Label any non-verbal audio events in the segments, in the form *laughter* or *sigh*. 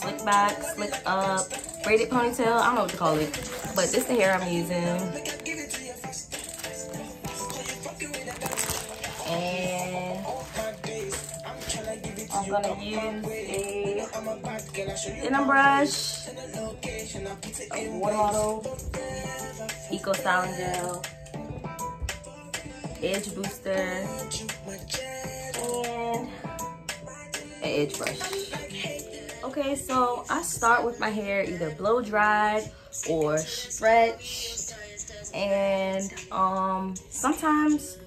slick back, slick up, braided ponytail. I don't know what to call it, but this is the hair I'm using. I'm gonna use a thinner brush, a water bottle, Eco Styler Gel, Edge Booster, and an edge brush. Okay, so I start with my hair either blow dried or stretched. And um, sometimes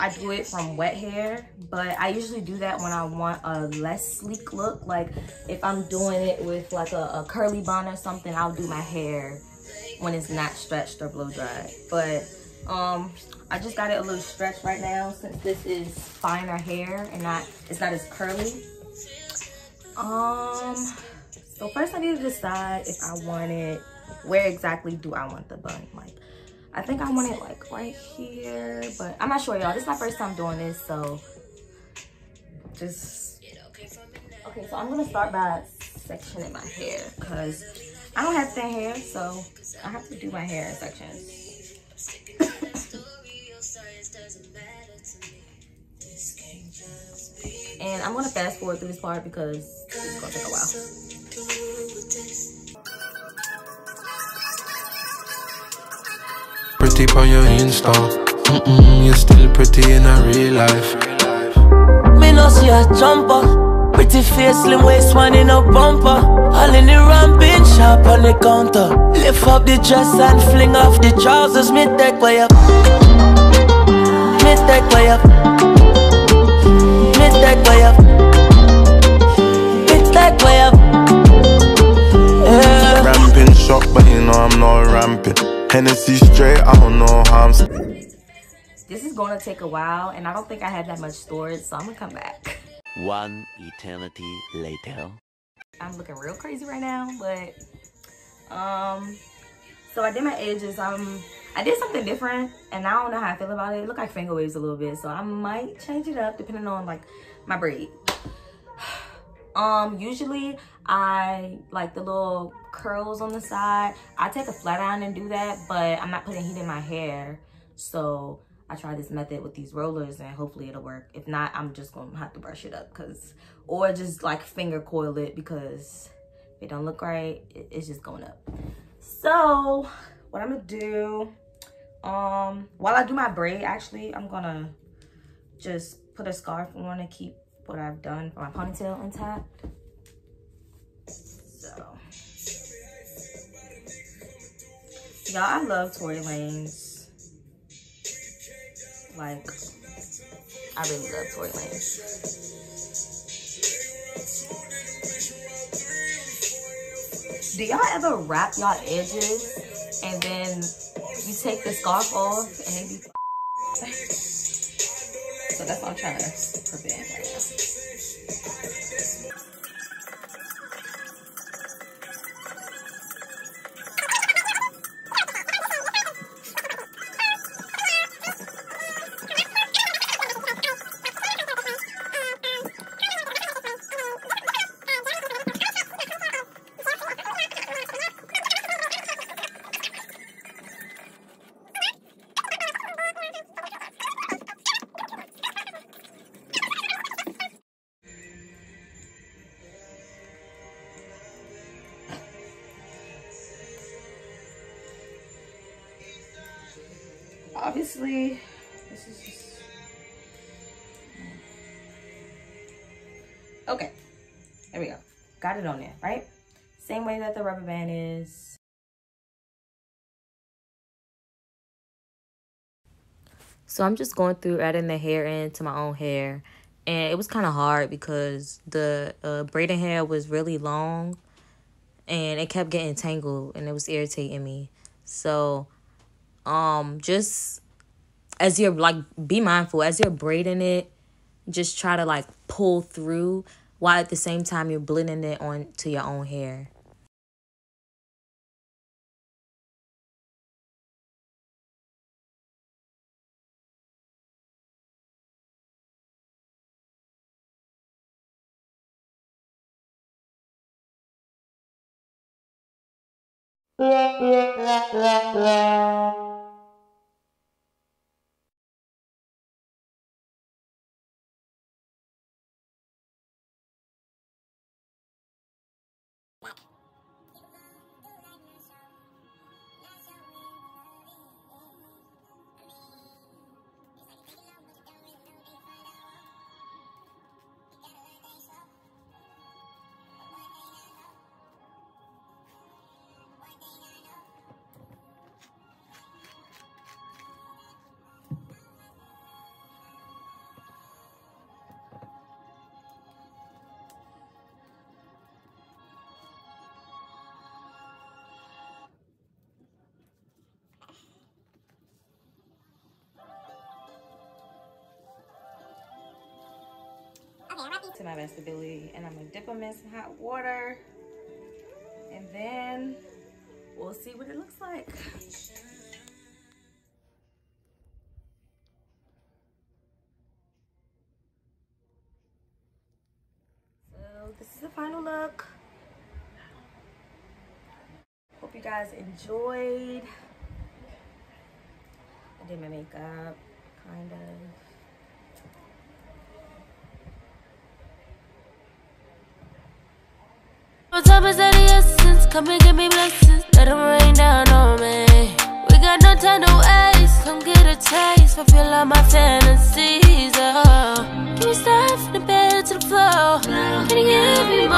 I do it from wet hair, but I usually do that when I want a less sleek look. Like if I'm doing it with like a, a curly bun or something, I'll do my hair when it's not stretched or blow dried. But um, I just got it a little stretched right now since this is finer hair and not it's not as curly. Um, so first I need to decide if I want it, where exactly do I want the bun? Like, I think I want it like right here, but I'm not sure y'all. This is my first time doing this, so just, okay, so I'm gonna start by sectioning my hair because I don't have thin hair, so I have to do my hair in sections. *laughs* and I'm gonna fast forward through this part because it's gonna take a while. Pretty on your Insta. Mm-mm, you're still pretty in a real life. Me no see a jumper. Pretty face, slim waist, one in a bumper. All in the ramping sharp on the counter. Lift up the dress and fling off the trousers. Me take way up. Me take way up. Me take way up. Hennessy straight, I don't know how I'm. This is gonna take a while and I don't think I have that much storage, so I'm gonna come back. One eternity later. I'm looking real crazy right now, but um so I did my edges. Um I did something different and I don't know how I feel about it. It looked like finger waves a little bit, so I might change it up depending on like my braid. Um usually I like the little curls on the side. I take a flat iron and do that, but I'm not putting heat in my hair. So I try this method with these rollers and hopefully it'll work. If not, I'm just gonna have to brush it up because, or just like finger coil it because if it don't look right, it's just going up. So what I'm gonna do, um, while I do my braid, actually, I'm gonna just put a scarf on to keep what I've done for my ponytail intact. So, y'all, I love Tory Lanez. Like, I really love Tory Lanez. Do y'all ever wrap y'all edges and then you take the scarf off and they be So that's what I'm trying to prevent right now. Obviously, this is just... Okay, there we go. Got it on there, right? Same way that the rubber band is. So I'm just going through adding the hair into my own hair. And it was kind of hard because the uh, braiding hair was really long. And it kept getting tangled and it was irritating me. So um just as you're like be mindful as you're braiding it just try to like pull through while at the same time you're blending it onto your own hair. *laughs* to my best ability and I'm gonna dip them in some hot water and then we'll see what it looks like. So this is the final look. Hope you guys enjoyed. I did my makeup, kind of. Come and give me blessings, let them rain down on me. We got no time to waste, come get a taste, fulfill all my fantasies. Oh. Can you start from the bed to the floor? Can you give me